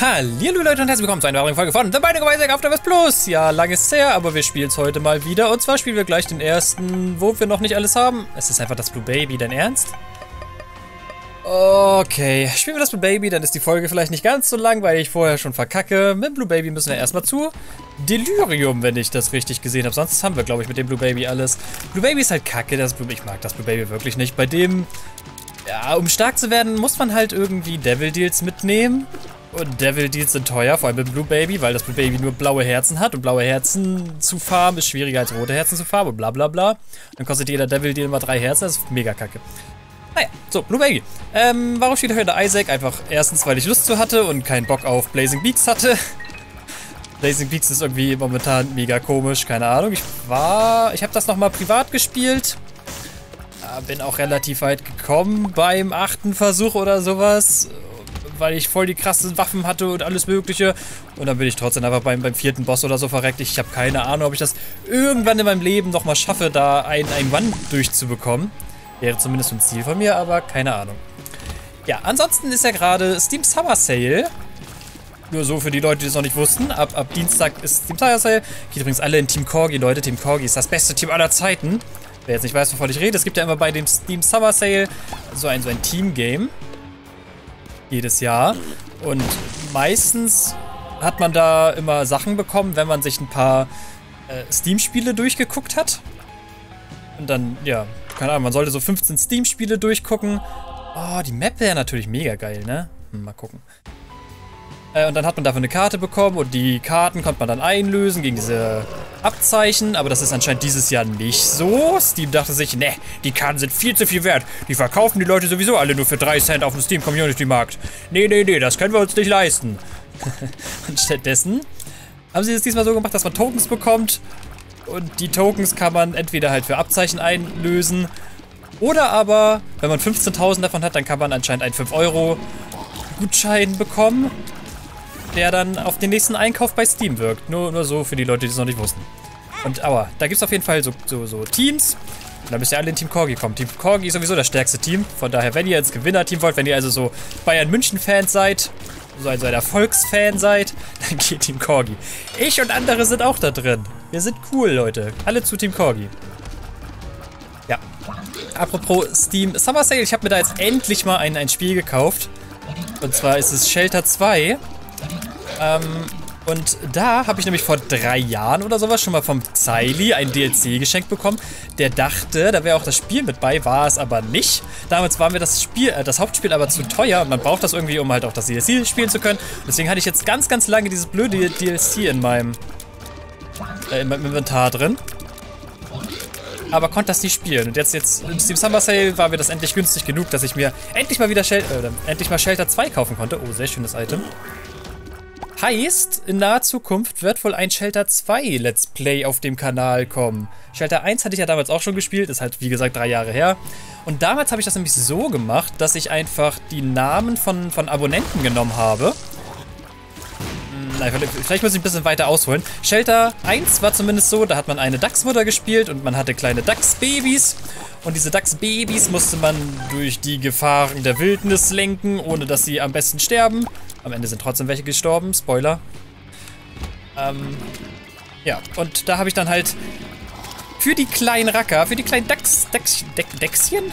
Hallo Leute und herzlich willkommen zu einer weiteren Folge von The Binding of Isaac After West Plus. Ja, lange ist her, aber wir spielen es heute mal wieder. Und zwar spielen wir gleich den ersten, wo wir noch nicht alles haben. Es ist einfach das Blue Baby, dein Ernst? Okay, spielen wir das Blue Baby, dann ist die Folge vielleicht nicht ganz so lang, weil ich vorher schon verkacke. Mit Blue Baby müssen wir erstmal zu Delirium, wenn ich das richtig gesehen habe. Sonst haben wir, glaube ich, mit dem Blue Baby alles. Blue Baby ist halt kacke, das Blue, ich mag das Blue Baby wirklich nicht. Bei dem, ja, um stark zu werden, muss man halt irgendwie Devil Deals mitnehmen. Und Devil Deals sind teuer, vor allem mit Blue Baby, weil das Blue Baby nur blaue Herzen hat. Und blaue Herzen zu farmen ist schwieriger als rote Herzen zu farmen und bla bla bla. Dann kostet jeder Devil Deal immer drei Herzen, das ist mega kacke. Naja, so, Blue Baby. Ähm, warum steht heute Isaac? Einfach erstens, weil ich Lust zu hatte und keinen Bock auf Blazing Beaks hatte. Blazing Beaks ist irgendwie momentan mega komisch, keine Ahnung. Ich war, ich habe das nochmal privat gespielt. Bin auch relativ weit gekommen beim achten Versuch oder sowas weil ich voll die krassen Waffen hatte und alles mögliche. Und dann bin ich trotzdem einfach beim, beim vierten Boss oder so verreckt. Ich habe keine Ahnung, ob ich das irgendwann in meinem Leben nochmal schaffe, da ein, ein One durchzubekommen. Wäre zumindest ein Ziel von mir, aber keine Ahnung. Ja, ansonsten ist ja gerade Steam Summer Sale. Nur so für die Leute, die es noch nicht wussten. Ab, ab Dienstag ist Steam Summer Sale. Geht übrigens alle in Team Corgi, Leute. Team Corgi ist das beste Team aller Zeiten. Wer jetzt nicht weiß, wovon ich rede, es gibt ja immer bei dem Steam Summer Sale so ein, so ein Team-Game jedes Jahr. Und meistens hat man da immer Sachen bekommen, wenn man sich ein paar äh, Steam-Spiele durchgeguckt hat. Und dann, ja, keine Ahnung, man sollte so 15 Steam-Spiele durchgucken. Oh, die Map wäre natürlich mega geil, ne? Hm, mal gucken. Äh, und dann hat man dafür eine Karte bekommen und die Karten konnte man dann einlösen gegen diese Abzeichen, aber das ist anscheinend dieses Jahr nicht so. Steam dachte sich, ne, die Karten sind viel zu viel wert. Die verkaufen die Leute sowieso alle nur für 3 Cent auf dem Steam Community Markt. Nee, nee, nee, das können wir uns nicht leisten. und stattdessen haben sie es diesmal so gemacht, dass man Tokens bekommt und die Tokens kann man entweder halt für Abzeichen einlösen oder aber, wenn man 15.000 davon hat, dann kann man anscheinend einen 5 Euro Gutschein bekommen der dann auf den nächsten Einkauf bei Steam wirkt. Nur, nur so für die Leute, die es noch nicht wussten. Und aber, da gibt es auf jeden Fall so, so, so Teams. Und da müsst ihr alle in Team Corgi kommen. Team Corgi ist sowieso das stärkste Team. Von daher, wenn ihr ins Gewinnerteam wollt, wenn ihr also so Bayern München-Fans seid, so ein, ein Erfolgsfan seid, dann geht Team Corgi. Ich und andere sind auch da drin. Wir sind cool, Leute. Alle zu Team Corgi. Ja. Apropos Steam Summer Sale, ich habe mir da jetzt endlich mal ein, ein Spiel gekauft. Und zwar ist es Shelter 2. Ähm, und da habe ich nämlich vor drei Jahren oder sowas schon mal vom Xyli ein DLC geschenkt bekommen. Der dachte, da wäre auch das Spiel mit bei, war es aber nicht. Damals war mir das Spiel, äh, das Hauptspiel aber zu teuer und man braucht das irgendwie, um halt auch das DLC spielen zu können. Deswegen hatte ich jetzt ganz, ganz lange dieses blöde DLC in meinem, äh, in meinem Inventar drin. Aber konnte das nicht spielen. Und jetzt, jetzt im Steam Summer Sale war mir das endlich günstig genug, dass ich mir endlich mal wieder Shel äh, endlich mal Shelter 2 kaufen konnte. Oh, sehr schönes Item. Heißt, in naher Zukunft wird wohl ein Shelter 2 Let's Play auf dem Kanal kommen. Shelter 1 hatte ich ja damals auch schon gespielt, ist halt wie gesagt drei Jahre her. Und damals habe ich das nämlich so gemacht, dass ich einfach die Namen von, von Abonnenten genommen habe. Nein, vielleicht muss ich ein bisschen weiter ausholen. Shelter 1 war zumindest so, da hat man eine Dachsmutter gespielt und man hatte kleine Dachsbabys. Und diese Dachsbabys musste man durch die Gefahren der Wildnis lenken, ohne dass sie am besten sterben. Am Ende sind trotzdem welche gestorben. Spoiler. Ähm, ja, und da habe ich dann halt für die kleinen Racker, für die kleinen Dachs, Dachs, Dachschen?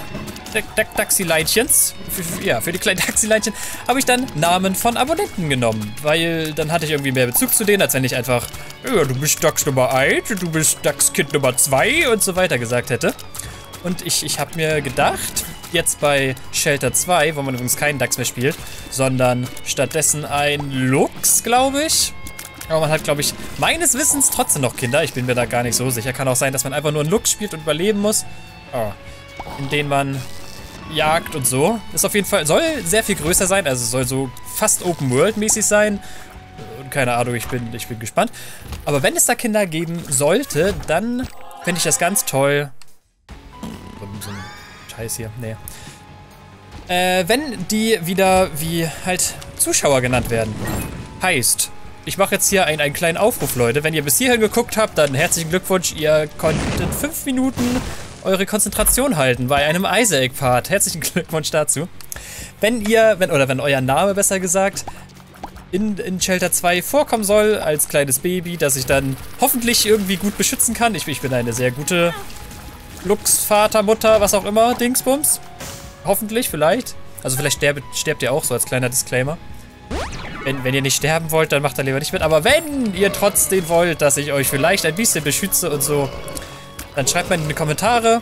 Dachsileinchens, ja, für die kleinen Dachsileinchen habe ich dann Namen von Abonnenten genommen, weil dann hatte ich irgendwie mehr Bezug zu denen, als wenn ich einfach, ja, du bist Dachs Nummer 1, du bist Dachskind Nummer 2 und so weiter gesagt hätte. Und ich, ich habe mir gedacht, jetzt bei Shelter 2, wo man übrigens keinen Dachs mehr spielt, sondern stattdessen ein Lux, glaube ich. Aber man hat, glaube ich, meines Wissens trotzdem noch Kinder. Ich bin mir da gar nicht so sicher. Kann auch sein, dass man einfach nur einen Lux spielt und überleben muss. Oh. In denen man jagt und so. Ist auf jeden Fall, soll sehr viel größer sein. Also soll so fast Open-World-mäßig sein. Und keine Ahnung, ich bin, ich bin gespannt. Aber wenn es da Kinder geben sollte, dann finde ich das ganz toll. So, so ein Scheiß hier. Nee. Äh, wenn die wieder wie halt Zuschauer genannt werden. Heißt, ich mache jetzt hier einen, einen kleinen Aufruf, Leute. Wenn ihr bis hierhin geguckt habt, dann herzlichen Glückwunsch. Ihr konntet fünf Minuten eure Konzentration halten bei einem Isaac-Part. Herzlichen Glückwunsch dazu. Wenn ihr, wenn, oder wenn euer Name besser gesagt, in, in Shelter 2 vorkommen soll, als kleines Baby, das ich dann hoffentlich irgendwie gut beschützen kann. Ich, ich bin eine sehr gute Lux, Vater, Mutter, was auch immer, Dingsbums. Hoffentlich, vielleicht. Also vielleicht sterbe, sterbt ihr auch, so als kleiner Disclaimer. Wenn, wenn ihr nicht sterben wollt, dann macht er lieber nicht mit. Aber wenn ihr trotzdem wollt, dass ich euch vielleicht ein bisschen beschütze und so, dann schreibt mal in die Kommentare,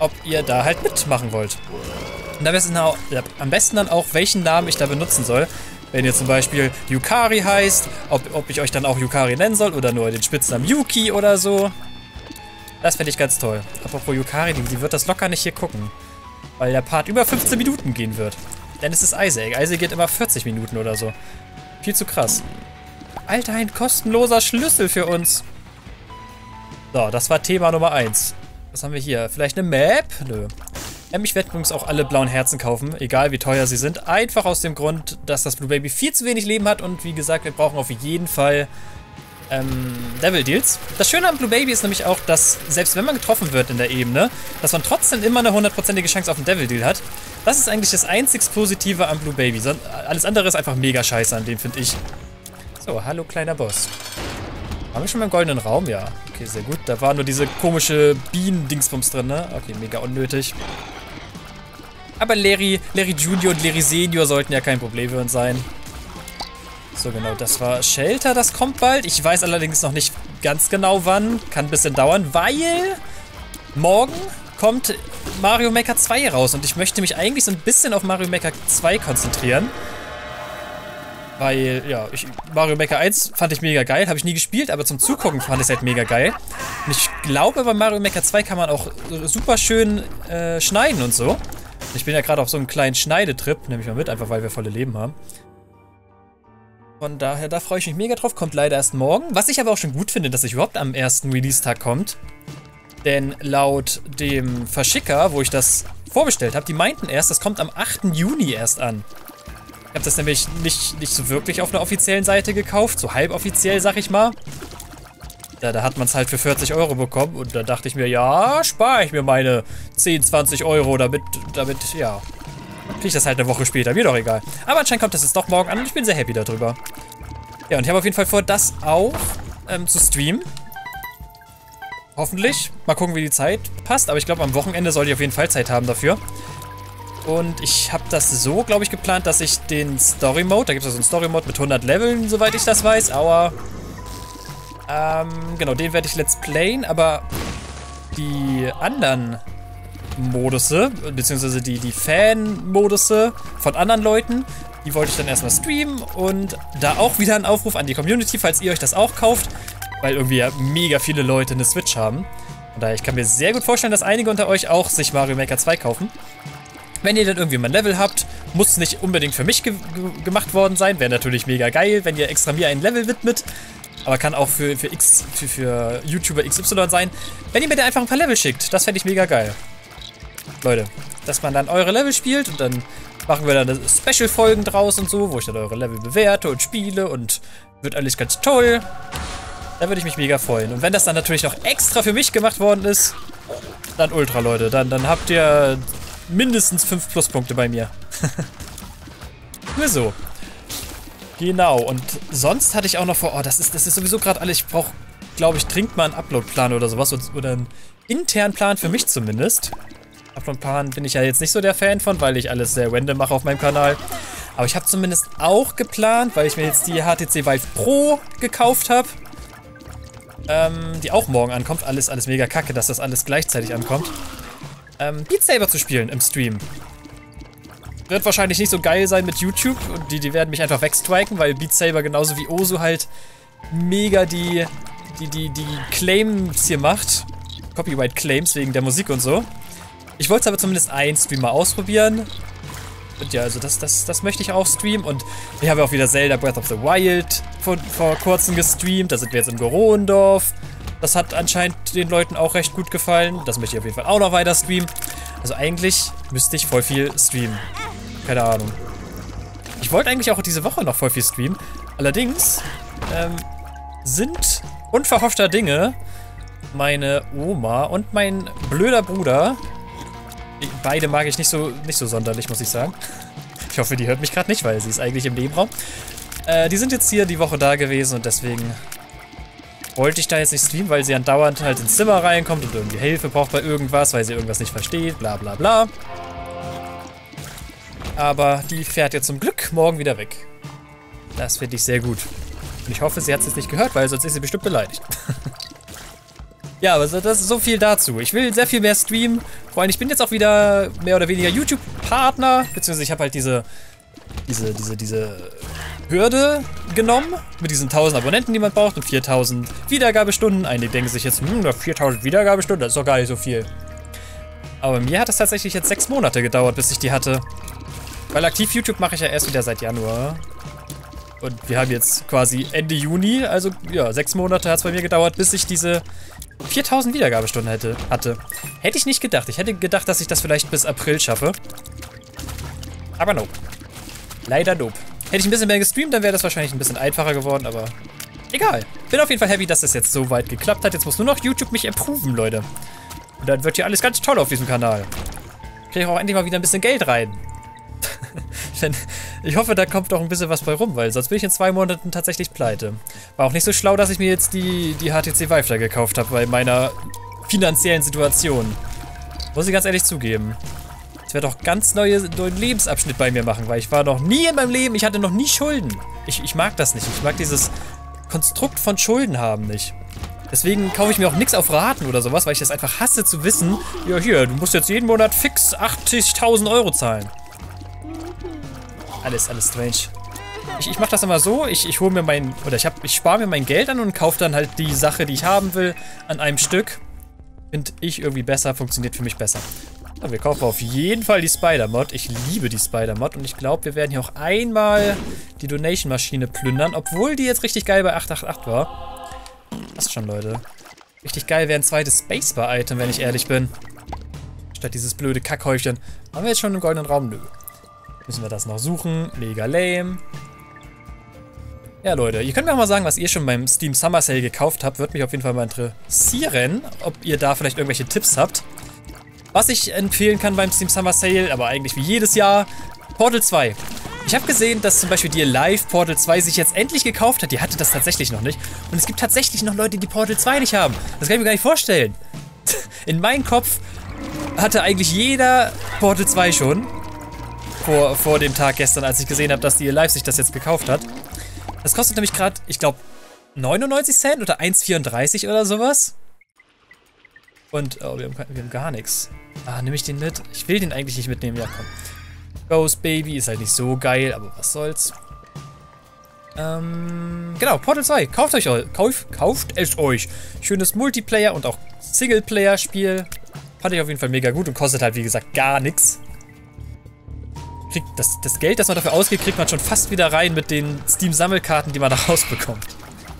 ob ihr da halt mitmachen wollt. Und am besten, auch, am besten dann auch, welchen Namen ich da benutzen soll. Wenn ihr zum Beispiel Yukari heißt, ob, ob ich euch dann auch Yukari nennen soll oder nur den Spitznamen Yuki oder so. Das fände ich ganz toll. Apropos Yukari, die, die wird das locker nicht hier gucken. Weil der Part über 15 Minuten gehen wird. Denn es ist Isaac. Isaac geht immer 40 Minuten oder so. Viel zu krass. Alter, ein kostenloser Schlüssel für uns. So, das war Thema Nummer 1. Was haben wir hier? Vielleicht eine Map? Nö. Ähm, ich werde übrigens auch alle blauen Herzen kaufen, egal wie teuer sie sind. Einfach aus dem Grund, dass das Blue Baby viel zu wenig Leben hat und wie gesagt, wir brauchen auf jeden Fall ähm, Devil Deals. Das Schöne am Blue Baby ist nämlich auch, dass selbst wenn man getroffen wird in der Ebene, dass man trotzdem immer eine hundertprozentige Chance auf einen Devil Deal hat. Das ist eigentlich das einzig Positive am Blue Baby. Alles andere ist einfach mega scheiße an dem, finde ich. So, hallo kleiner Boss. Haben wir schon mal im goldenen Raum? Ja. Okay, sehr gut. Da war nur diese komische Bienen-Dingsbums drin, ne? Okay, mega unnötig. Aber Larry, Larry Junior und Larry Senior sollten ja kein Problem für uns sein. So, genau, das war Shelter, das kommt bald. Ich weiß allerdings noch nicht ganz genau wann. Kann ein bisschen dauern, weil morgen kommt Mario Maker 2 raus. Und ich möchte mich eigentlich so ein bisschen auf Mario Maker 2 konzentrieren. Weil, ja, ich, Mario Maker 1 fand ich mega geil, habe ich nie gespielt, aber zum Zugucken fand ich es halt mega geil. Und ich glaube, bei Mario Maker 2 kann man auch super schön äh, schneiden und so. Ich bin ja gerade auf so einem kleinen Schneidetrip, nehme ich mal mit, einfach weil wir volle Leben haben. Von daher, da freue ich mich mega drauf. Kommt leider erst morgen. Was ich aber auch schon gut finde, dass es überhaupt am ersten Release-Tag kommt. Denn laut dem Verschicker, wo ich das vorbestellt habe, die meinten erst, das kommt am 8. Juni erst an. Ich habe das nämlich nicht, nicht so wirklich auf einer offiziellen Seite gekauft. So halboffiziell, sag ich mal. Da, da hat man es halt für 40 Euro bekommen. Und da dachte ich mir, ja, spare ich mir meine 10, 20 Euro damit, damit, ja, kriege ich das halt eine Woche später. Mir doch egal. Aber anscheinend kommt das jetzt doch morgen an und ich bin sehr happy darüber. Ja, und ich habe auf jeden Fall vor, das auch ähm, zu streamen. Hoffentlich. Mal gucken, wie die Zeit passt. Aber ich glaube, am Wochenende sollte ich auf jeden Fall Zeit haben dafür. Und ich habe das so, glaube ich, geplant, dass ich den Story-Mode, da gibt es also einen Story-Mode mit 100 Leveln, soweit ich das weiß. Aua. Ähm, genau, den werde ich let's playen. Aber die anderen Modusse, beziehungsweise die, die Fan-Modusse von anderen Leuten. Die wollte ich dann erstmal streamen und da auch wieder ein Aufruf an die Community, falls ihr euch das auch kauft, weil irgendwie ja mega viele Leute eine Switch haben. Von daher, ich kann mir sehr gut vorstellen, dass einige unter euch auch sich Mario Maker 2 kaufen. Wenn ihr dann irgendwie mal ein Level habt, muss nicht unbedingt für mich ge gemacht worden sein. Wäre natürlich mega geil, wenn ihr extra mir ein Level widmet. Aber kann auch für, für, X, für, für YouTuber XY sein. Wenn ihr mir da einfach ein paar Level schickt, das fände ich mega geil. Leute, dass man dann eure Level spielt und dann machen wir dann Special-Folgen draus und so, wo ich dann eure Level bewerte und spiele und wird alles ganz toll. Da würde ich mich mega freuen. Und wenn das dann natürlich noch extra für mich gemacht worden ist, dann ultra, Leute. Dann, dann habt ihr mindestens 5 Pluspunkte bei mir. Nur so. Genau, und sonst hatte ich auch noch vor, oh, das ist, das ist sowieso gerade alles, ich brauche, glaube ich, dringend mal einen Upload-Plan oder sowas, oder einen internen Plan für mich zumindest. Upload-Plan bin ich ja jetzt nicht so der Fan von, weil ich alles sehr random mache auf meinem Kanal. Aber ich habe zumindest auch geplant, weil ich mir jetzt die HTC Vive Pro gekauft habe. Ähm, die auch morgen ankommt. Alles, alles mega kacke, dass das alles gleichzeitig ankommt. Ähm, Beat Saber zu spielen im Stream. Wird wahrscheinlich nicht so geil sein mit YouTube. Und die, die werden mich einfach wegstriken, weil Beat Saber genauso wie Osu halt mega die, die, die, die Claims hier macht. Copyright Claims wegen der Musik und so. Ich wollte es aber zumindest ein Stream mal ausprobieren. Und ja, also das, das, das möchte ich auch streamen. Und ich habe auch wieder Zelda Breath of the Wild vor, vor kurzem gestreamt. Da sind wir jetzt im Gorondorf. Das hat anscheinend den Leuten auch recht gut gefallen. Das möchte ich auf jeden Fall auch noch weiter streamen. Also eigentlich müsste ich voll viel streamen. Keine Ahnung. Ich wollte eigentlich auch diese Woche noch voll viel streamen. Allerdings ähm, sind unverhoffter Dinge meine Oma und mein blöder Bruder Beide mag ich nicht so, nicht so sonderlich, muss ich sagen. Ich hoffe, die hört mich gerade nicht, weil sie ist eigentlich im Nebenraum. Äh, die sind jetzt hier die Woche da gewesen und deswegen wollte ich da jetzt nicht streamen, weil sie andauernd halt ins Zimmer reinkommt und irgendwie Hilfe braucht bei irgendwas, weil sie irgendwas nicht versteht, bla bla bla. Aber die fährt jetzt zum Glück morgen wieder weg. Das finde ich sehr gut. Und ich hoffe, sie hat es jetzt nicht gehört, weil sonst ist sie bestimmt beleidigt. ja, aber das ist so viel dazu. Ich will sehr viel mehr streamen. Vor allem, ich bin jetzt auch wieder mehr oder weniger YouTube-Partner. Beziehungsweise ich habe halt diese, diese, diese, diese Hürde genommen. Mit diesen 1000 Abonnenten, die man braucht. Und 4000 Wiedergabestunden. Einige denken sich jetzt, hm, 4000 Wiedergabestunden, das ist doch gar nicht so viel. Aber mir hat es tatsächlich jetzt sechs Monate gedauert, bis ich die hatte. Weil aktiv YouTube mache ich ja erst wieder seit Januar. Und wir haben jetzt quasi Ende Juni, also ja, sechs Monate hat es bei mir gedauert, bis ich diese 4000 Wiedergabestunden hätte, hatte. Hätte ich nicht gedacht. Ich hätte gedacht, dass ich das vielleicht bis April schaffe. Aber nope. Leider nope. Hätte ich ein bisschen mehr gestreamt, dann wäre das wahrscheinlich ein bisschen einfacher geworden, aber egal. Bin auf jeden Fall happy, dass das jetzt so weit geklappt hat. Jetzt muss nur noch YouTube mich approven, Leute. Und dann wird hier alles ganz toll auf diesem Kanal. Kriege ich auch endlich mal wieder ein bisschen Geld rein. Denn ich hoffe, da kommt doch ein bisschen was bei rum, weil sonst bin ich in zwei Monaten tatsächlich pleite. War auch nicht so schlau, dass ich mir jetzt die, die HTC Vive da gekauft habe bei meiner finanziellen Situation. Muss ich ganz ehrlich zugeben. Das wird doch ganz neue, neuen Lebensabschnitt bei mir machen, weil ich war noch nie in meinem Leben, ich hatte noch nie Schulden. Ich, ich mag das nicht. Ich mag dieses Konstrukt von Schulden haben nicht. Deswegen kaufe ich mir auch nichts auf Raten oder sowas, weil ich das einfach hasse zu wissen, ja hier, du musst jetzt jeden Monat fix 80.000 Euro zahlen. Alles, alles strange. Ich, ich mache das immer so, ich, ich hole mir mein, oder ich, ich spare mir mein Geld an und kaufe dann halt die Sache, die ich haben will, an einem Stück. Finde ich irgendwie besser, funktioniert für mich besser. Ja, wir kaufen auf jeden Fall die Spider-Mod. Ich liebe die Spider-Mod und ich glaube, wir werden hier auch einmal die Donation-Maschine plündern, obwohl die jetzt richtig geil bei 888 war. Passt schon, Leute. Richtig geil wäre ein zweites Spacebar-Item, wenn ich ehrlich bin. Statt dieses blöde Kackhäufchen. Haben wir jetzt schon einen goldenen Raum? Nö. Müssen wir das noch suchen. Mega lame. Ja, Leute, ihr könnt mir auch mal sagen, was ihr schon beim Steam Summer Sale gekauft habt. Würde mich auf jeden Fall mal interessieren, ob ihr da vielleicht irgendwelche Tipps habt. Was ich empfehlen kann beim Steam Summer Sale, aber eigentlich wie jedes Jahr, Portal 2. Ich habe gesehen, dass zum Beispiel die Live Portal 2 sich jetzt endlich gekauft hat. Die hatte das tatsächlich noch nicht. Und es gibt tatsächlich noch Leute, die Portal 2 nicht haben. Das kann ich mir gar nicht vorstellen. In meinem Kopf hatte eigentlich jeder Portal 2 schon vor, vor dem Tag gestern, als ich gesehen habe, dass die Live sich das jetzt gekauft hat. Das kostet nämlich gerade, ich glaube, 99 Cent oder 1,34 oder sowas. Und, oh, wir haben, wir haben gar nichts. Ah, nehme ich den mit? Ich will den eigentlich nicht mitnehmen. Ja, komm. Ghost Baby ist halt nicht so geil, aber was soll's. Ähm, genau, Portal 2. Kauft euch, kauf, kauft es euch. Schönes Multiplayer und auch Singleplayer-Spiel. Fand ich auf jeden Fall mega gut und kostet halt, wie gesagt, gar nichts kriegt das, das Geld, das man dafür ausgibt, kriegt man schon fast wieder rein mit den Steam-Sammelkarten, die man da rausbekommt.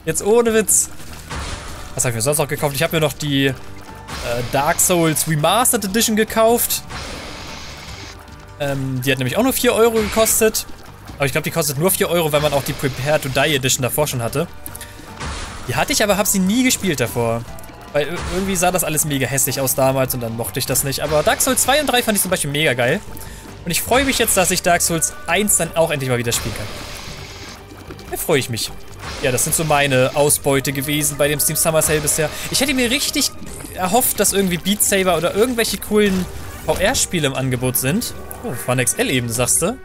Jetzt ohne Witz. Was habe ich mir sonst noch gekauft? Ich habe mir noch die äh, Dark Souls Remastered Edition gekauft. Ähm, die hat nämlich auch nur 4 Euro gekostet. Aber ich glaube, die kostet nur 4 Euro, weil man auch die Prepare to Die Edition davor schon hatte. Die hatte ich, aber habe sie nie gespielt davor. Weil irgendwie sah das alles mega hässlich aus damals und dann mochte ich das nicht. Aber Dark Souls 2 und 3 fand ich zum Beispiel mega geil. Und ich freue mich jetzt, dass ich Dark Souls 1 dann auch endlich mal wieder spielen kann. Da freue ich mich. Ja, das sind so meine Ausbeute gewesen bei dem Steam Summer Sale bisher. Ich hätte mir richtig erhofft, dass irgendwie Beat Saber oder irgendwelche coolen VR-Spiele im Angebot sind. Oh, One XL eben, sagst du?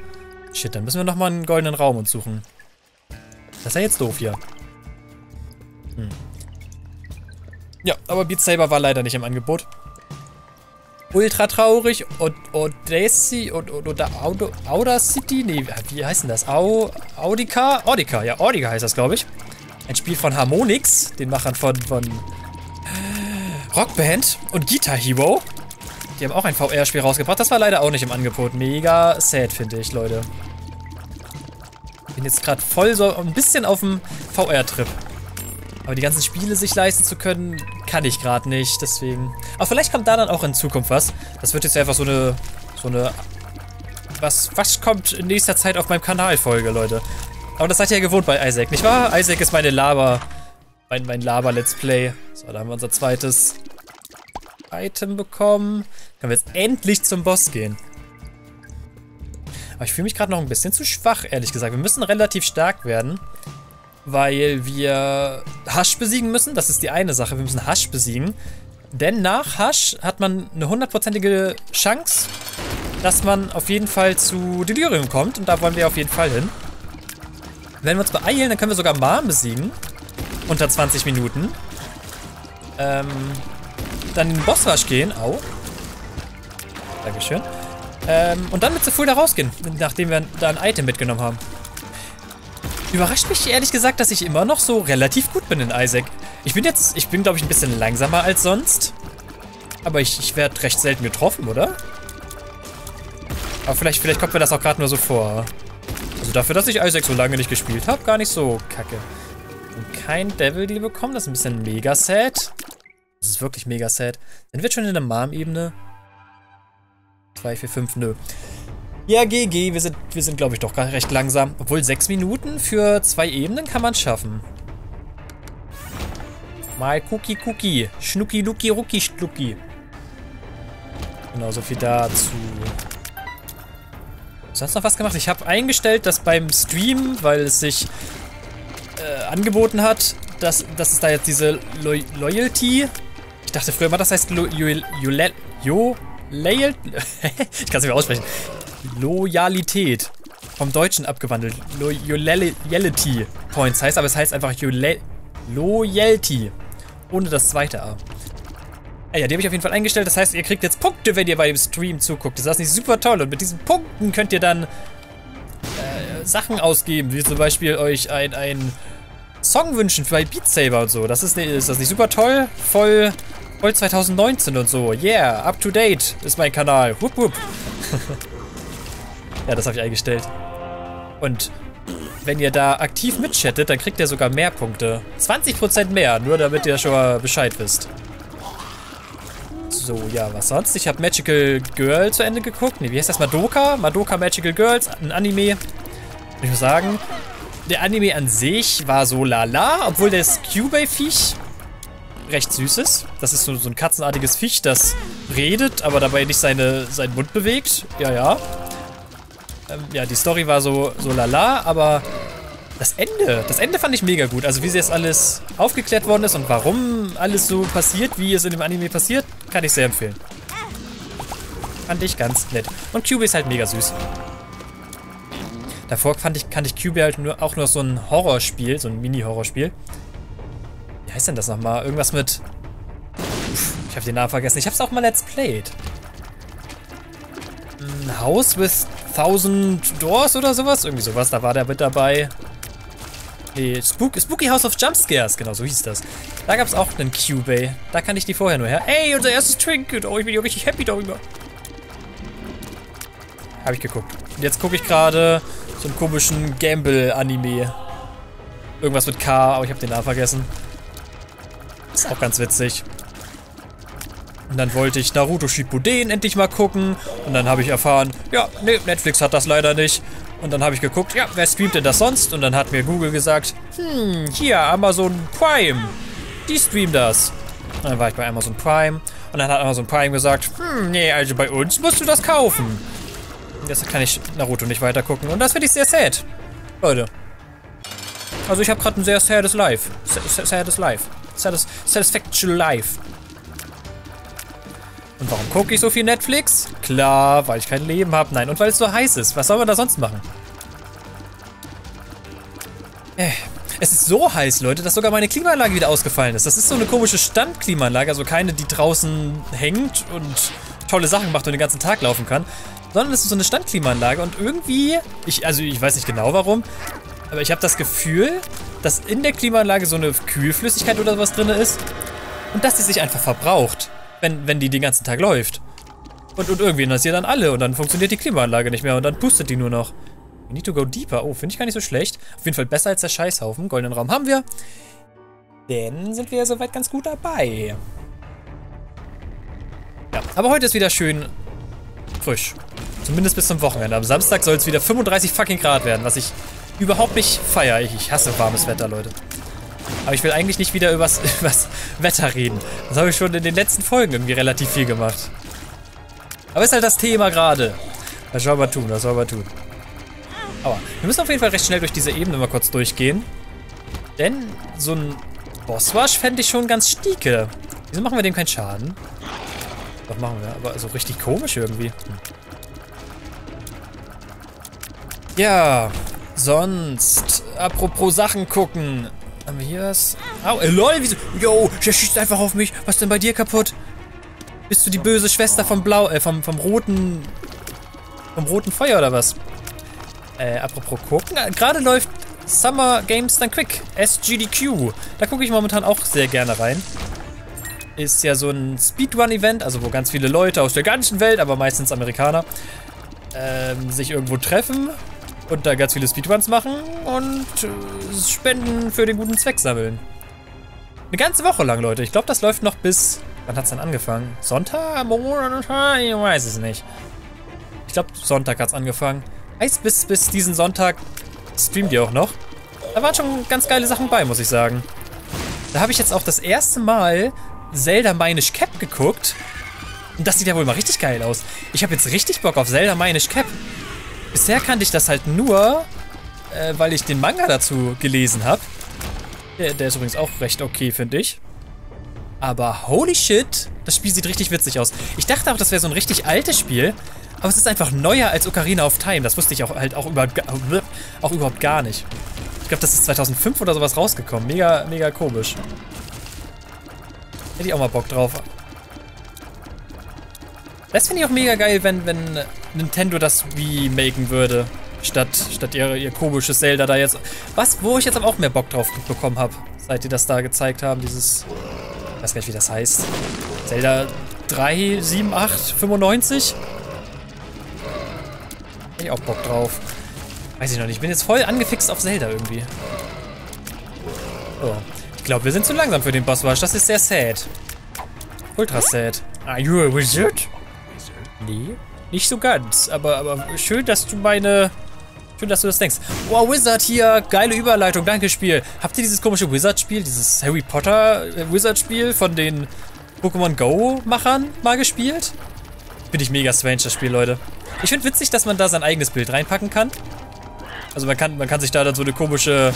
Shit, dann müssen wir nochmal einen goldenen Raum und suchen. Das ist ja jetzt doof hier. Hm. Ja, aber Beat Saber war leider nicht im Angebot ultra traurig. Und Odyssey und, oder Audacity? Nee, wie heißt denn das? Au, Audica? Audica, ja, Audica heißt das, glaube ich. Ein Spiel von Harmonix, den Machern von, von Rockband und Guitar Hero. Die haben auch ein VR-Spiel rausgebracht. Das war leider auch nicht im Angebot. Mega sad, finde ich, Leute. Bin jetzt gerade voll so ein bisschen auf dem VR-Trip. Aber die ganzen Spiele sich leisten zu können, kann ich gerade nicht, deswegen. Aber vielleicht kommt da dann auch in Zukunft was. Das wird jetzt einfach so eine, so eine, was, was kommt in nächster Zeit auf meinem Kanal Folge, Leute. Aber das seid ihr ja gewohnt bei Isaac, nicht wahr? Isaac ist meine Laber, mein, mein Laber-Let's Play. So, da haben wir unser zweites Item bekommen. Können wir jetzt endlich zum Boss gehen. Aber ich fühle mich gerade noch ein bisschen zu schwach, ehrlich gesagt. Wir müssen relativ stark werden, weil wir Hasch besiegen müssen. Das ist die eine Sache. Wir müssen Hasch besiegen. Denn nach Hasch hat man eine hundertprozentige Chance, dass man auf jeden Fall zu Delirium kommt. Und da wollen wir auf jeden Fall hin. Wenn wir uns beeilen, dann können wir sogar Marm besiegen. Unter 20 Minuten. Ähm, dann in den Bossrush gehen. Au. Dankeschön. Ähm, und dann mit Full da rausgehen, nachdem wir da ein Item mitgenommen haben. Überrascht mich ehrlich gesagt, dass ich immer noch so relativ gut bin in Isaac. Ich bin jetzt, ich bin glaube ich ein bisschen langsamer als sonst. Aber ich, ich werde recht selten getroffen, oder? Aber vielleicht, vielleicht kommt mir das auch gerade nur so vor. Also dafür, dass ich Isaac so lange nicht gespielt habe, gar nicht so kacke. Und kein Devil Deal bekommen, das ist ein bisschen mega sad. Das ist wirklich mega sad. Sind wir schon in der Mom-Ebene? 2, 4, 5, nö. Ja, GG, wir sind, wir sind glaube ich, doch recht langsam. Obwohl, 6 Minuten für zwei Ebenen kann man schaffen. Mal Cookie Cookie. Schnucki Luki Rucki Schlucki. Genau, so viel dazu. Sonst noch was gemacht? Ich habe eingestellt, dass beim Stream, weil es sich äh, angeboten hat, dass, dass es da jetzt diese Lo Loyalty. Ich dachte früher immer, das heißt Lo Lo Lo Lo Loyal ich kann es nicht mehr aussprechen. Loyalität. Vom Deutschen abgewandelt. Loyalty Points heißt, aber es heißt einfach Loyalty. Ohne das zweite A. Ah ja, die habe ich auf jeden Fall eingestellt. Das heißt, ihr kriegt jetzt Punkte, wenn ihr bei dem Stream zuguckt. Das ist nicht super toll. Und mit diesen Punkten könnt ihr dann äh, Sachen ausgeben, wie zum Beispiel euch ein, ein Song wünschen bei Beat Saber und so. Das ist, ist das nicht super toll? Voll Voll 2019 und so. Yeah, up to date ist mein Kanal. Wupp, wupp. ja, das habe ich eingestellt. Und wenn ihr da aktiv mitchattet, dann kriegt ihr sogar mehr Punkte. 20% mehr, nur damit ihr schon mal Bescheid wisst. So, ja, was sonst? Ich habe Magical Girl zu Ende geguckt. Ne, wie heißt das? Madoka? Madoka Magical Girls, ein Anime. Ich muss sagen, der Anime an sich war so lala, obwohl das Cubase-Viech recht süßes. Das ist so, so ein katzenartiges Viech, das redet, aber dabei nicht seine, seinen Mund bewegt. Ja, ja. Ähm, ja, die Story war so, so lala, aber das Ende, das Ende fand ich mega gut. Also wie sie jetzt alles aufgeklärt worden ist und warum alles so passiert, wie es in dem Anime passiert, kann ich sehr empfehlen. Fand ich ganz nett. Und QB ist halt mega süß. Davor fand ich, kannte ich QB halt nur, auch nur so ein Horrorspiel, so ein Mini-Horrorspiel heißt denn das nochmal? Irgendwas mit... Ich habe den Namen vergessen. Ich habe es auch mal let's played. Ein House with Thousand Doors oder sowas? Irgendwie sowas, da war der mit dabei. Nee, Spook, Spooky House of Jumpscares, genau, so hieß das. Da gab es auch einen Cubey. Da kann ich die vorher nur her. Ey, unser erstes Trinket. Oh, ich bin ja richtig happy darüber. Habe ich geguckt. Und jetzt gucke ich gerade so einen komischen Gamble-Anime. Irgendwas mit K, aber ich habe den Namen vergessen. Ist auch ganz witzig. Und dann wollte ich Naruto Shippuden endlich mal gucken. Und dann habe ich erfahren, ja, nee, Netflix hat das leider nicht. Und dann habe ich geguckt, ja, wer streamt denn das sonst? Und dann hat mir Google gesagt, hm, hier, Amazon Prime. Die streamen das. Und dann war ich bei Amazon Prime. Und dann hat Amazon Prime gesagt, hm, nee, also bei uns musst du das kaufen. Und deshalb kann ich Naruto nicht weiter gucken. Und das finde ich sehr sad. Leute. Also ich habe gerade ein sehr sades Life. Sades Life. Satis Satisfaction Life. Und warum gucke ich so viel Netflix? Klar, weil ich kein Leben habe. Nein, und weil es so heiß ist. Was soll man da sonst machen? Äh, es ist so heiß, Leute, dass sogar meine Klimaanlage wieder ausgefallen ist. Das ist so eine komische Standklimaanlage, also keine, die draußen hängt und tolle Sachen macht und den ganzen Tag laufen kann. Sondern es ist so eine Standklimaanlage und irgendwie, ich, also ich weiß nicht genau warum, aber ich habe das Gefühl, dass in der Klimaanlage so eine Kühlflüssigkeit oder sowas drin ist und dass die sich einfach verbraucht, wenn, wenn die den ganzen Tag läuft. Und, und irgendwie interessiert dann alle und dann funktioniert die Klimaanlage nicht mehr und dann pustet die nur noch. We need to go deeper. Oh, finde ich gar nicht so schlecht. Auf jeden Fall besser als der Scheißhaufen. Goldenen Raum haben wir. Denn sind wir ja soweit ganz gut dabei. Ja, aber heute ist wieder schön frisch. Zumindest bis zum Wochenende. Am Samstag soll es wieder 35 fucking Grad werden, was ich überhaupt nicht feiere. Ich, ich hasse warmes Wetter, Leute. Aber ich will eigentlich nicht wieder übers, übers Wetter reden. Das habe ich schon in den letzten Folgen irgendwie relativ viel gemacht. Aber ist halt das Thema gerade. Was soll man tun? Was soll man tun? Aber wir müssen auf jeden Fall recht schnell durch diese Ebene mal kurz durchgehen. Denn so ein Bosswash fände ich schon ganz stieke. Wieso machen wir dem keinen Schaden? Doch, machen wir. Aber so richtig komisch irgendwie. Hm. Ja, sonst. Apropos Sachen gucken. Haben wir hier was? Au, äh, lol, wieso? Yo, der schießt einfach auf mich. Was denn bei dir kaputt? Bist du die böse Schwester vom Blau, äh, vom, vom roten, vom roten Feuer oder was? Äh, apropos gucken. Äh, Gerade läuft Summer Games Done Quick, SGDQ. Da gucke ich momentan auch sehr gerne rein. Ist ja so ein Speedrun-Event, also wo ganz viele Leute aus der ganzen Welt, aber meistens Amerikaner, ähm, sich irgendwo treffen und da ganz viele Speedruns machen und äh, Spenden für den guten Zweck sammeln. Eine ganze Woche lang, Leute. Ich glaube, das läuft noch bis... Wann hat es dann angefangen? Sonntag? Montag? Ich weiß es nicht. Ich glaube, Sonntag hat es angefangen. Heißt, bis, bis diesen Sonntag streamt ihr auch noch. Da waren schon ganz geile Sachen bei, muss ich sagen. Da habe ich jetzt auch das erste Mal Zelda Minish Cap geguckt. Und das sieht ja wohl mal richtig geil aus. Ich habe jetzt richtig Bock auf Zelda Minish Cap. Bisher kannte ich das halt nur, äh, weil ich den Manga dazu gelesen habe. Der, der ist übrigens auch recht okay, finde ich. Aber holy shit, das Spiel sieht richtig witzig aus. Ich dachte auch, das wäre so ein richtig altes Spiel. Aber es ist einfach neuer als Ocarina of Time. Das wusste ich auch halt auch, über, auch überhaupt gar nicht. Ich glaube, das ist 2005 oder sowas rausgekommen. Mega, mega komisch. Hätte ich auch mal Bock drauf. Das finde ich auch mega geil, wenn, wenn Nintendo das remaken würde. Statt, statt ihr, ihr komisches Zelda da jetzt. Was, wo ich jetzt aber auch mehr Bock drauf bekommen habe, seit die das da gezeigt haben, dieses. Ich weiß gar nicht, wie das heißt. Zelda 3, 7, 8, 95? Hätte ich auch Bock drauf. Weiß ich noch nicht. Ich bin jetzt voll angefixt auf Zelda irgendwie. Oh. Ich glaube, wir sind zu langsam für den Bosswash. Das ist sehr sad. Ultra sad. Are you a wizard? Nee, nicht so ganz. Aber, aber schön, dass du meine... Schön, dass du das denkst. Wow, Wizard hier. Geile Überleitung. Danke, Spiel. Habt ihr dieses komische Wizard-Spiel, dieses Harry Potter äh, von den Pokémon Go-Machern mal gespielt? Finde ich mega strange, das Spiel, Leute. Ich finde witzig, dass man da sein eigenes Bild reinpacken kann. Also man kann, man kann sich da dann so eine komische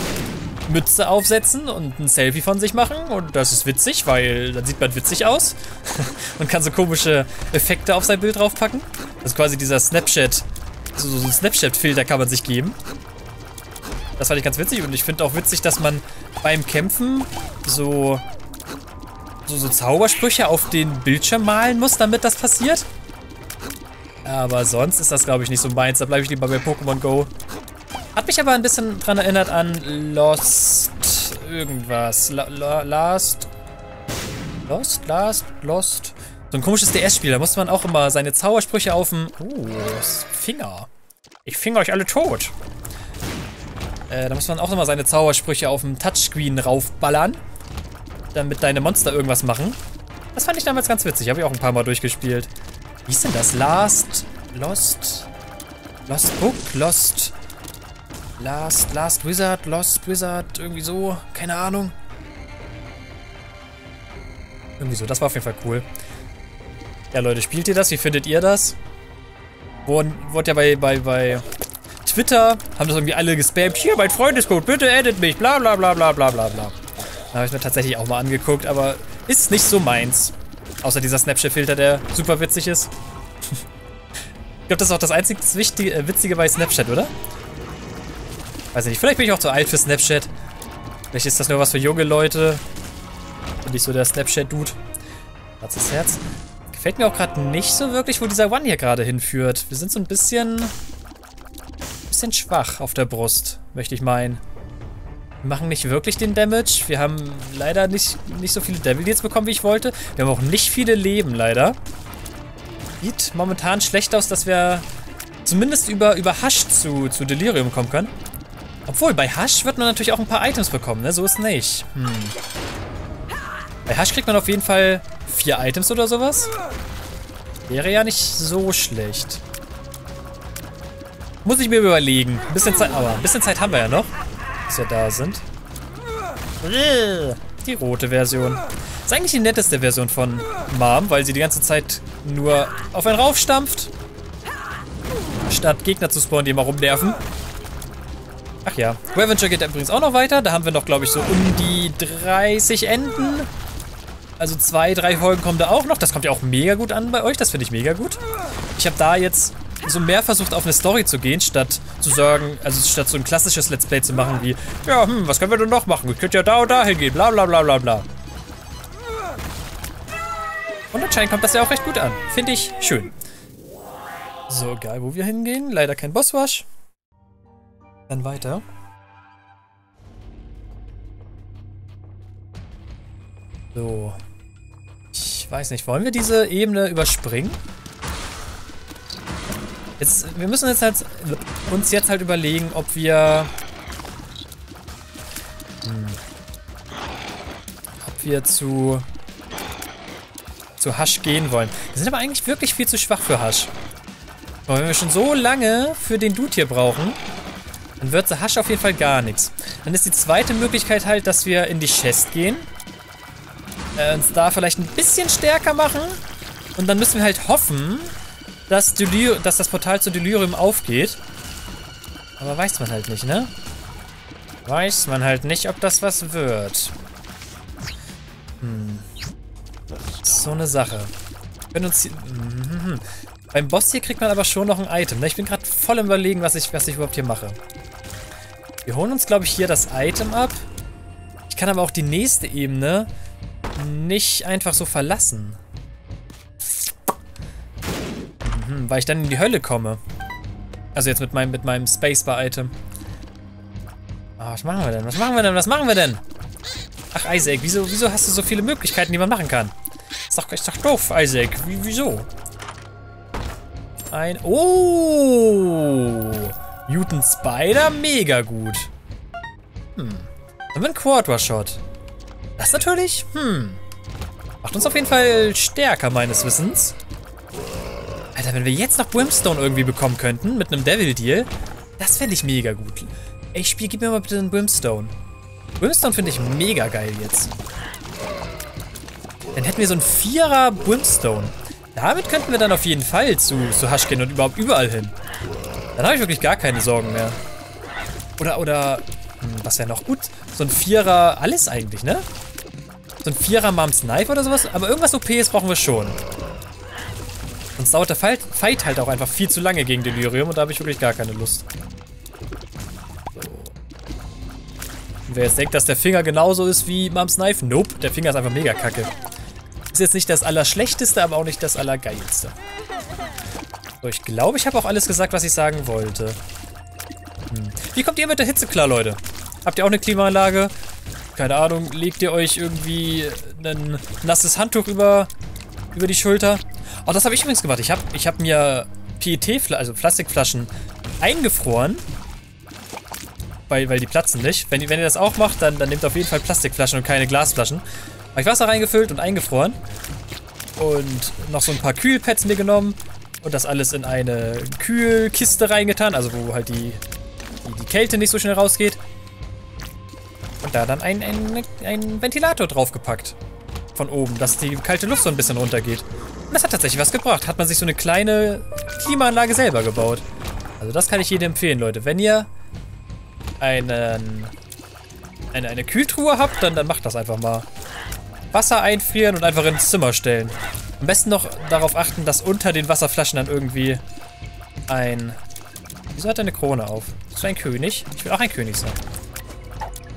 Mütze aufsetzen und ein Selfie von sich machen. Und das ist witzig, weil dann sieht man witzig aus. und kann so komische Effekte auf sein Bild draufpacken. Das ist quasi dieser Snapchat. So, so ein Snapchat-Filter kann man sich geben. Das fand ich ganz witzig. Und ich finde auch witzig, dass man beim Kämpfen so, so, so Zaubersprüche auf den Bildschirm malen muss, damit das passiert. Aber sonst ist das, glaube ich, nicht so meins. Da bleibe ich lieber bei Pokémon Go. Hat mich aber ein bisschen dran erinnert an Lost irgendwas. La, la, last. Lost? Last? Lost? So ein komisches DS-Spiel. Da musste man auch immer seine Zaubersprüche auf dem. Oh, Finger. Ich finger euch alle tot. Äh, da muss man auch immer seine Zaubersprüche auf dem Touchscreen raufballern. Damit deine Monster irgendwas machen. Das fand ich damals ganz witzig. Habe ich auch ein paar Mal durchgespielt. Wie ist denn das? Last. Lost. Lost Book? Lost. Last, Last Wizard, Lost Wizard, irgendwie so. Keine Ahnung. Irgendwie so, das war auf jeden Fall cool. Ja, Leute, spielt ihr das? Wie findet ihr das? Wurde, wurde ja bei, bei, bei Twitter, haben das irgendwie alle gespammt. Hier, mein Freundescode, bitte edit mich, bla bla bla bla bla bla bla. Da habe ich mir tatsächlich auch mal angeguckt, aber ist nicht so meins. Außer dieser Snapchat-Filter, der super witzig ist. ich glaube, das ist auch das einzige Wichtige, äh, Witzige bei Snapchat, oder? Weiß ich nicht, vielleicht bin ich auch zu alt für Snapchat. Vielleicht ist das nur was für junge Leute. Bin ich so der Snapchat-Dude. Herzes Herz. Gefällt mir auch gerade nicht so wirklich, wo dieser One hier gerade hinführt. Wir sind so ein bisschen... bisschen schwach auf der Brust, möchte ich meinen. Wir machen nicht wirklich den Damage. Wir haben leider nicht, nicht so viele Devil Deals bekommen, wie ich wollte. Wir haben auch nicht viele Leben, leider. Sieht momentan schlecht aus, dass wir zumindest über, über Hush zu, zu Delirium kommen können. Obwohl, bei Hush wird man natürlich auch ein paar Items bekommen, ne? So ist nicht. Hm. Bei Hush kriegt man auf jeden Fall vier Items oder sowas. Wäre ja nicht so schlecht. Muss ich mir überlegen. Ein bisschen Zeit, aber ein bisschen Zeit haben wir ja noch, bis wir da sind. Die rote Version. Ist eigentlich die netteste Version von Mom, weil sie die ganze Zeit nur auf einen raufstampft. Statt Gegner zu spawnen, die immer rumnerven. Ach ja, Revenger geht übrigens auch noch weiter. Da haben wir noch, glaube ich, so um die 30 Enden. Also zwei, drei Folgen kommen da auch noch. Das kommt ja auch mega gut an bei euch. Das finde ich mega gut. Ich habe da jetzt so mehr versucht, auf eine Story zu gehen, statt zu sagen, also statt so ein klassisches Let's Play zu machen wie, ja, hm, was können wir denn noch machen? Ich könnte ja da und da hingehen, bla bla bla bla bla. Und anscheinend kommt das ja auch recht gut an. Finde ich schön. So, egal wo wir hingehen. Leider kein Bosswash. Dann weiter. So. Ich weiß nicht, wollen wir diese Ebene überspringen? Jetzt, wir müssen jetzt halt uns jetzt halt überlegen, ob wir hm, ob wir zu zu Hasch gehen wollen. Wir sind aber eigentlich wirklich viel zu schwach für Hasch. Aber wenn wir schon so lange für den Dude hier brauchen, dann wird der Hasch auf jeden Fall gar nichts. Dann ist die zweite Möglichkeit halt, dass wir in die Chest gehen. Äh, uns da vielleicht ein bisschen stärker machen. Und dann müssen wir halt hoffen, dass, Delir dass das Portal zu Delirium aufgeht. Aber weiß man halt nicht, ne? Weiß man halt nicht, ob das was wird. Hm. So eine Sache. Wir können uns... Mhm. Beim Boss hier kriegt man aber schon noch ein Item. Ne? Ich bin gerade voll im Überlegen, was ich, was ich überhaupt hier mache. Wir holen uns, glaube ich, hier das Item ab. Ich kann aber auch die nächste Ebene nicht einfach so verlassen. Mhm, weil ich dann in die Hölle komme. Also jetzt mit meinem, mit meinem Spacebar-Item. Oh, was machen wir denn? Was machen wir denn? Was machen wir denn? Ach, Isaac, wieso, wieso hast du so viele Möglichkeiten, die man machen kann? Ist doch, ist doch doof, Isaac. Wie, wieso? Ein... Oh! Newton Spider, mega gut. Hm. Wir einen Quadra-Shot. Das natürlich, hm. Macht uns auf jeden Fall stärker, meines Wissens. Alter, wenn wir jetzt noch Brimstone irgendwie bekommen könnten, mit einem Devil-Deal, das fände ich mega gut. Ey, Spiel, gib mir mal bitte einen Brimstone. Brimstone finde ich mega geil jetzt. Dann hätten wir so einen Vierer Brimstone. Damit könnten wir dann auf jeden Fall zu, zu Hush gehen und überhaupt überall hin. Dann habe ich wirklich gar keine Sorgen mehr. Oder, oder, hm, was wäre noch gut? So ein Vierer, alles eigentlich, ne? So ein Vierer Moms Knife oder sowas. Aber irgendwas OPs brauchen wir schon. Sonst dauert der Fight halt auch einfach viel zu lange gegen Delirium und da habe ich wirklich gar keine Lust. Und wer jetzt denkt, dass der Finger genauso ist wie Moms Knife, nope, der Finger ist einfach mega kacke. Ist jetzt nicht das Allerschlechteste, aber auch nicht das Allergeilste. So, ich glaube, ich habe auch alles gesagt, was ich sagen wollte. Hm. Wie kommt ihr mit der Hitze klar, Leute? Habt ihr auch eine Klimaanlage? Keine Ahnung, legt ihr euch irgendwie ein nasses Handtuch über, über die Schulter? Oh, das habe ich übrigens gemacht. Ich habe ich hab mir PET, also Plastikflaschen, eingefroren. Weil, weil die platzen nicht. Wenn, wenn ihr das auch macht, dann, dann nehmt auf jeden Fall Plastikflaschen und keine Glasflaschen. Habe ich Wasser reingefüllt und eingefroren. Und noch so ein paar Kühlpads mir genommen. Und das alles in eine Kühlkiste reingetan. Also wo halt die, die, die Kälte nicht so schnell rausgeht. Und da dann ein, ein, ein Ventilator draufgepackt. Von oben, dass die kalte Luft so ein bisschen runtergeht. Und das hat tatsächlich was gebracht. Hat man sich so eine kleine Klimaanlage selber gebaut. Also das kann ich jedem empfehlen, Leute. Wenn ihr einen, eine, eine Kühltruhe habt, dann, dann macht das einfach mal. Wasser einfrieren und einfach ins Zimmer stellen. Am besten noch darauf achten, dass unter den Wasserflaschen dann irgendwie ein... Wieso hat er eine Krone auf? Ist ein König? Ich will auch ein König sein.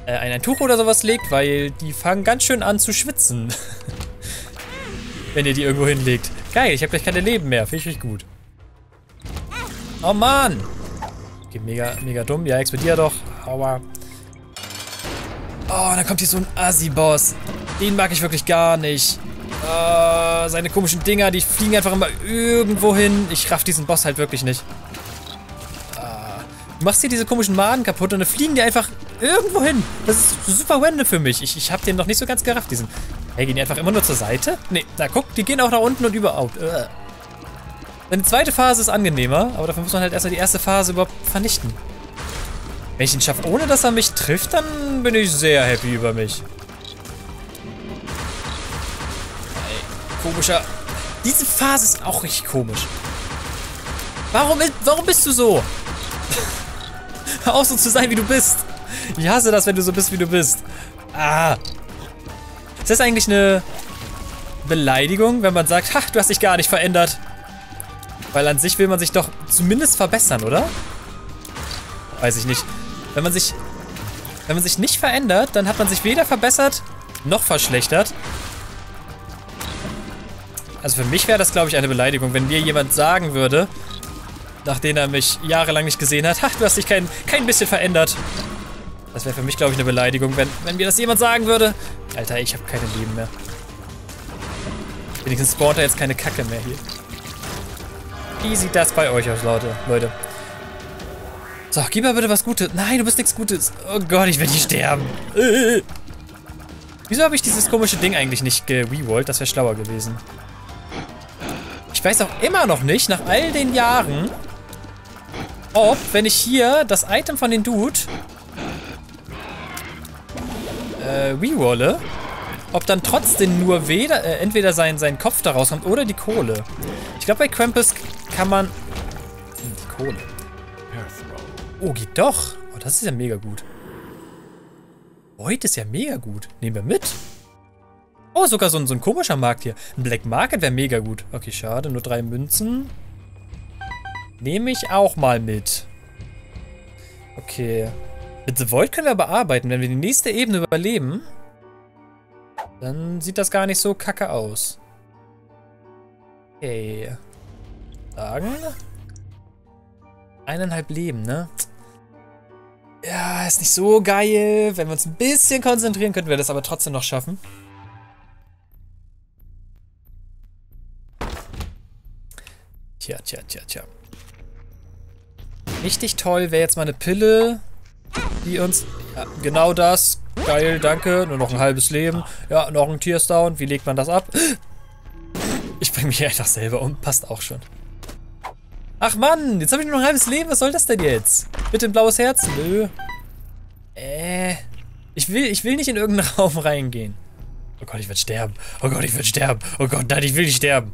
Äh, ein, Tuch oder sowas legt, weil die fangen ganz schön an zu schwitzen. Wenn ihr die irgendwo hinlegt. Geil, ich habe gleich keine Leben mehr. Finde ich richtig gut. Oh Mann! Okay, mega, mega dumm. Ja, explodier doch. Aua. Oh, dann kommt hier so ein Assi-Boss. Den mag ich wirklich gar nicht. Uh, seine komischen Dinger, die fliegen einfach immer irgendwo hin. Ich raff diesen Boss halt wirklich nicht. Uh, du machst hier diese komischen Maden kaputt und dann fliegen die einfach irgendwo hin. Das ist super random für mich. Ich, ich hab den noch nicht so ganz gerafft, diesen... Hey, gehen die einfach immer nur zur Seite? Nee, na guck, die gehen auch nach unten und überhaupt. Uh. Eine zweite Phase ist angenehmer, aber dafür muss man halt erstmal die erste Phase überhaupt vernichten. Wenn ich ihn schaffe, ohne dass er mich trifft, dann bin ich sehr happy über mich. komischer. Diese Phase ist auch richtig komisch. Warum, warum bist du so? Hör auf so zu sein, wie du bist. Ich hasse das, wenn du so bist, wie du bist. Ah. Ist das eigentlich eine Beleidigung, wenn man sagt, ha, du hast dich gar nicht verändert? Weil an sich will man sich doch zumindest verbessern, oder? Weiß ich nicht. Wenn man sich, wenn man sich nicht verändert, dann hat man sich weder verbessert noch verschlechtert. Also für mich wäre das, glaube ich, eine Beleidigung, wenn mir jemand sagen würde, nachdem er mich jahrelang nicht gesehen hat, ach, du hast dich kein, kein bisschen verändert. Das wäre für mich, glaube ich, eine Beleidigung, wenn, wenn mir das jemand sagen würde. Alter, ich habe keine Leben mehr. Wenigstens spawnt da jetzt keine Kacke mehr hier. Wie sieht das bei euch aus, Leute? Leute. So, gib mir bitte was Gutes. Nein, du bist nichts Gutes. Oh Gott, ich werde hier sterben. Wieso habe ich dieses komische Ding eigentlich nicht gerewollt? Das wäre schlauer gewesen. Ich weiß auch immer noch nicht, nach all den Jahren, ob, wenn ich hier das Item von den Dude äh, rerolle, ob dann trotzdem nur weder, äh, entweder sein, sein Kopf da rauskommt oder die Kohle. Ich glaube, bei Krampus kann man... Hm, die Kohle. Oh, geht doch. Oh, das ist ja mega gut. Heute ist ja mega gut. Nehmen wir mit. Oh, sogar so ein, so ein komischer Markt hier. Ein Black Market wäre mega gut. Okay, schade. Nur drei Münzen. Nehme ich auch mal mit. Okay. Mit The Void können wir bearbeiten. Wenn wir die nächste Ebene überleben, dann sieht das gar nicht so kacke aus. Okay. Sagen. Eineinhalb Leben, ne? Ja, ist nicht so geil. Wenn wir uns ein bisschen konzentrieren, könnten wir das aber trotzdem noch schaffen. Tja, tja, tja, tja. Richtig toll wäre jetzt mal eine Pille, die uns... Ja, genau das. Geil, danke. Nur noch ein halbes Leben. Ja, noch ein Tierstown. Wie legt man das ab? Ich bringe mich einfach selber um. Passt auch schon. Ach Mann, jetzt habe ich nur noch ein halbes Leben. Was soll das denn jetzt? Bitte ein blaues Herz? Nö. Äh. Ich will, ich will nicht in irgendeinen Raum reingehen. Oh Gott, ich werde sterben. Oh Gott, ich werde sterben. Oh Gott, nein, ich will nicht sterben.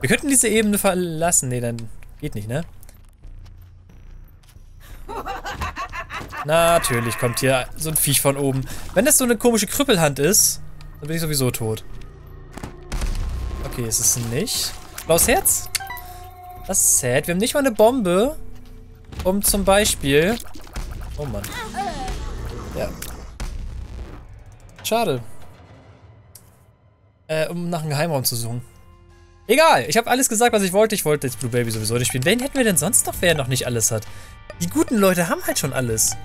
Wir könnten diese Ebene verlassen. Nee, dann geht nicht, ne? Natürlich kommt hier so ein Viech von oben. Wenn das so eine komische Krüppelhand ist, dann bin ich sowieso tot. Okay, ist es nicht. Blaues Herz? Das ist sad. Wir haben nicht mal eine Bombe, um zum Beispiel... Oh Mann. Ja. Schade. Äh, um nach einem Geheimraum zu suchen. Egal, ich habe alles gesagt, was ich wollte. Ich wollte jetzt Blue Baby sowieso nicht spielen. Wen hätten wir denn sonst noch, wer noch nicht alles hat? Die guten Leute haben halt schon alles.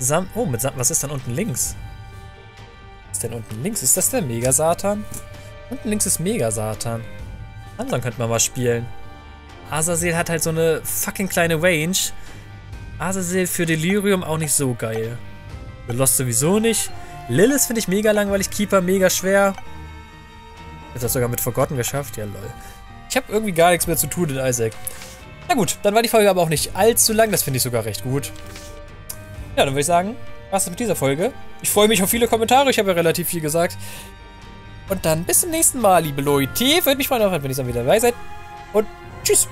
Sam oh, mit Sam was ist dann unten links? Was ist denn unten links? Ist das der Mega-Satan? Unten links ist Mega-Satan. Ansonsten könnte man mal spielen. Azazel hat halt so eine fucking kleine Range. Azazel für Delirium auch nicht so geil. Für Lost sowieso nicht. Lilith finde ich mega langweilig. Keeper mega schwer. Ist das sogar mit Forgotten geschafft? Ja, lol. Ich habe irgendwie gar nichts mehr zu tun in Isaac. Na gut, dann war die Folge aber auch nicht allzu lang. Das finde ich sogar recht gut. Ja, dann würde ich sagen, was mit dieser Folge. Ich freue mich auf viele Kommentare. Ich habe ja relativ viel gesagt. Und dann bis zum nächsten Mal, liebe Leute. Würde mich freuen, wenn ihr dann wieder dabei seid. Und tschüss.